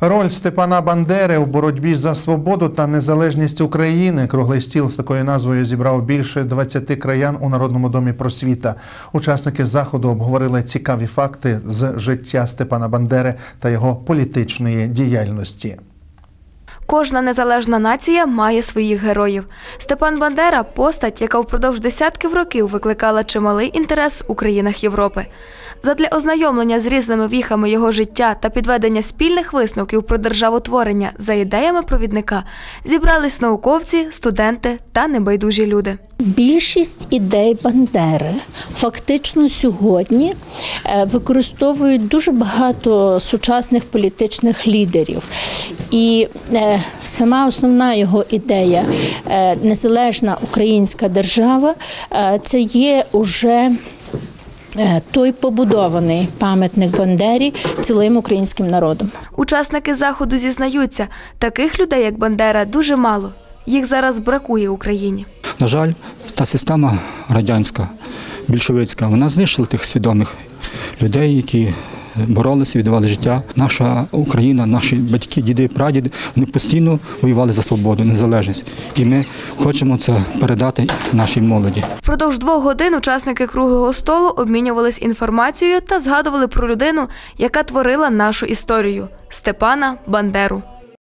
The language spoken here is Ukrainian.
Роль Степана Бандери у боротьбі за свободу та незалежність України. Круглий стіл з такою назвою зібрав більше 20 краян у Народному домі просвіта. Учасники заходу обговорили цікаві факти з життя Степана Бандери та його політичної діяльності. Кожна незалежна нація має своїх героїв. Степан Бандера постать, яка впродовж десятків років викликала чималий інтерес у країнах Європи. Задля ознайомлення з різними віхами його життя та підведення спільних висновків про державотворення за ідеями провідника зібрались науковці, студенти та небайдужі люди. Більшість ідей Бандери фактично сьогодні е, використовують дуже багато сучасних політичних лідерів. І е, сама основна його ідея е, незалежна українська держава е, це є уже. Той побудований пам'ятник Бандері цілим українським народом. Учасники заходу зізнаються, таких людей, як Бандера, дуже мало. Їх зараз бракує Україні. На жаль, та система радянська, більшовицька, вона знищила тих свідомих людей, які боролися, віддавали життя. Наша Україна, наші батьки, діди, прадіди, вони постійно воювали за свободу, незалежність. І ми хочемо це передати нашій молоді. Впродовж двох годин учасники круглого столу обмінювались інформацією та згадували про людину, яка творила нашу історію Степана Бандеру.